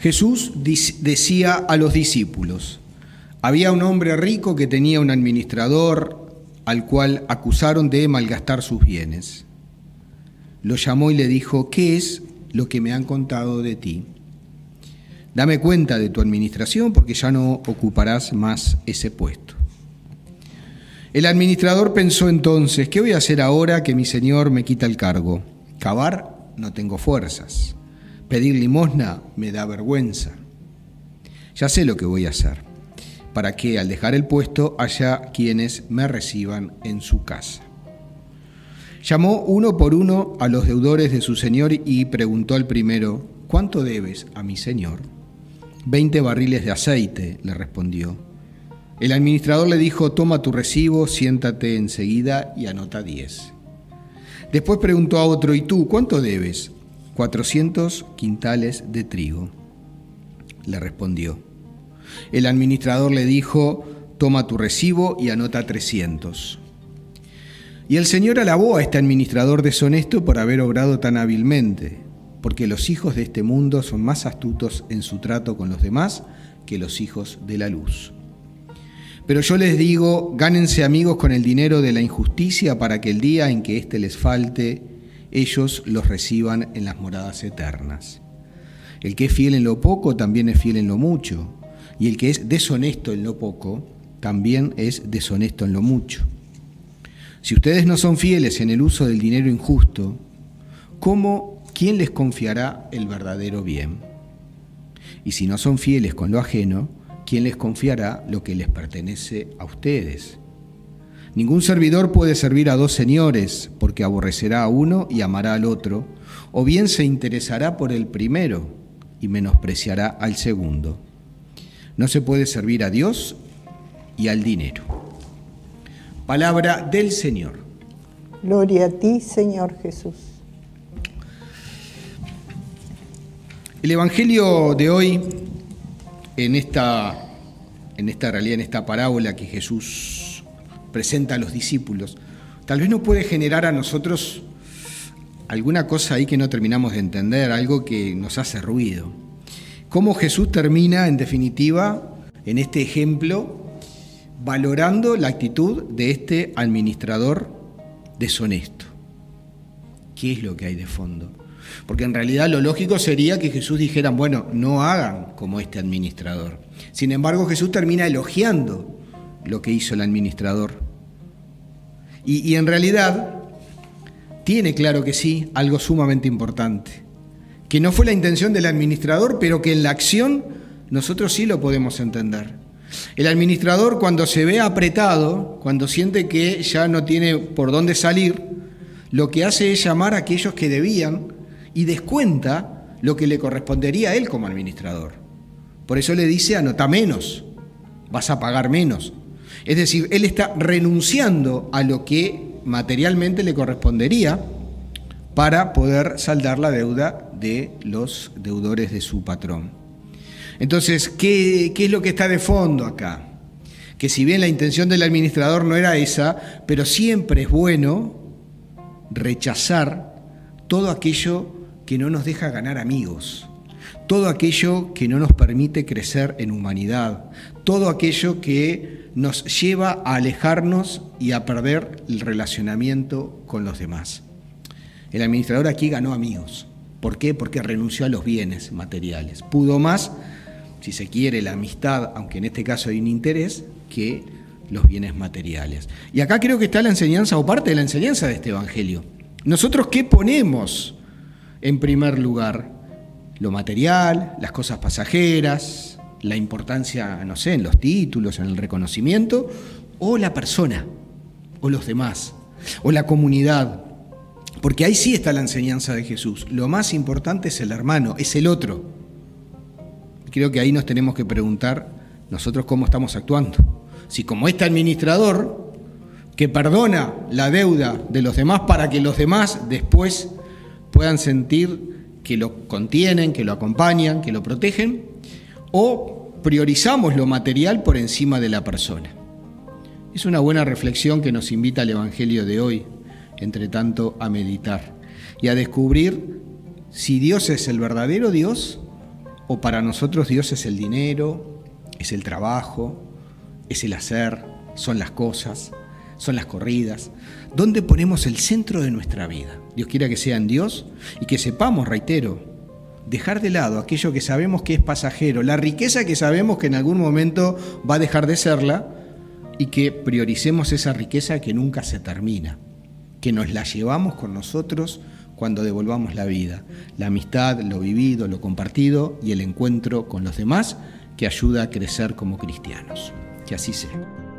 Jesús decía a los discípulos, había un hombre rico que tenía un administrador al cual acusaron de malgastar sus bienes. Lo llamó y le dijo, ¿qué es lo que me han contado de ti? Dame cuenta de tu administración porque ya no ocuparás más ese puesto. El administrador pensó entonces, ¿qué voy a hacer ahora que mi señor me quita el cargo? Cavar no tengo fuerzas. Pedir limosna me da vergüenza. Ya sé lo que voy a hacer, para que al dejar el puesto haya quienes me reciban en su casa. Llamó uno por uno a los deudores de su señor y preguntó al primero, ¿cuánto debes a mi señor? Veinte barriles de aceite, le respondió. El administrador le dijo, toma tu recibo, siéntate enseguida y anota diez. Después preguntó a otro, ¿y tú cuánto debes? Cuatrocientos quintales de trigo. Le respondió. El administrador le dijo, toma tu recibo y anota trescientos. Y el Señor alabó a este administrador deshonesto por haber obrado tan hábilmente porque los hijos de este mundo son más astutos en su trato con los demás que los hijos de la luz. Pero yo les digo, gánense amigos con el dinero de la injusticia para que el día en que éste les falte, ellos los reciban en las moradas eternas. El que es fiel en lo poco también es fiel en lo mucho, y el que es deshonesto en lo poco también es deshonesto en lo mucho. Si ustedes no son fieles en el uso del dinero injusto, ¿cómo ¿quién les confiará el verdadero bien? Y si no son fieles con lo ajeno, ¿quién les confiará lo que les pertenece a ustedes? Ningún servidor puede servir a dos señores, porque aborrecerá a uno y amará al otro, o bien se interesará por el primero y menospreciará al segundo. No se puede servir a Dios y al dinero. Palabra del Señor. Gloria a ti, Señor Jesús. El Evangelio de hoy, en esta, en esta realidad, en esta parábola que Jesús presenta a los discípulos, tal vez nos puede generar a nosotros alguna cosa ahí que no terminamos de entender, algo que nos hace ruido. Cómo Jesús termina, en definitiva, en este ejemplo, valorando la actitud de este administrador deshonesto. ¿Qué es lo que hay de fondo? Porque en realidad lo lógico sería que Jesús dijera, bueno, no hagan como este administrador. Sin embargo, Jesús termina elogiando lo que hizo el administrador. Y, en realidad tiene, claro que sí, algo sumamente importante, que no fue la intención del administrador, pero que en la acción nosotros sí lo podemos entender. El administrador cuando se ve apretado, cuando siente que ya no tiene por dónde salir, lo que hace es llamar a aquellos que debían y descuenta lo que le correspondería a él como administrador. Por eso le dice, anota menos, vas a pagar menos. Es decir, él está renunciando a lo que materialmente le correspondería para poder saldar la deuda de los deudores de su patrón. Entonces, ¿qué, ¿qué, es lo que está de fondo acá? Que si bien la intención del administrador no era esa, pero siempre es bueno rechazar todo aquello que no nos deja ganar amigos, todo aquello que no nos permite crecer en humanidad, todo aquello que nos lleva a alejarnos y a perder el relacionamiento con los demás. El administrador aquí ganó amigos. ¿Por qué? Porque renunció a los bienes materiales. Pudo más, si se quiere, la amistad, aunque en este caso hay un interés, que los bienes materiales. Y acá creo que está la enseñanza o parte de la enseñanza de este Evangelio. Nosotros, ¿qué ponemos en primer lugar lo material, las cosas pasajeras, la importancia, no sé, en los títulos, en el reconocimiento, o la persona, o los demás, o la comunidad. Porque ahí sí está la enseñanza de Jesús. Lo más importante es el hermano, es el otro. Creo que ahí nos tenemos que preguntar nosotros cómo estamos actuando. Si como este administrador que perdona la deuda de los demás para que los demás después puedan sentir que lo contienen, que lo acompañan, que lo protegen, o priorizamos lo material por encima de la persona. Es una buena reflexión que nos invita el Evangelio de hoy, entre tanto, a meditar y a descubrir si Dios es el verdadero Dios ¿O para nosotros Dios es el dinero, es el trabajo, es el hacer, son las cosas, son las corridas? ¿Dónde ponemos el centro de nuestra vida? Dios quiera que sea en Dios y que sepamos, reitero, dejar de lado aquello que sabemos que es pasajero, la riqueza que sabemos que en algún momento va a dejar de serla y que prioricemos esa riqueza que nunca se termina, que nos la llevamos con nosotros cuando devolvamos la vida, la amistad, lo vivido, lo compartido y el encuentro con los demás que ayuda a crecer como cristianos. Que así sea.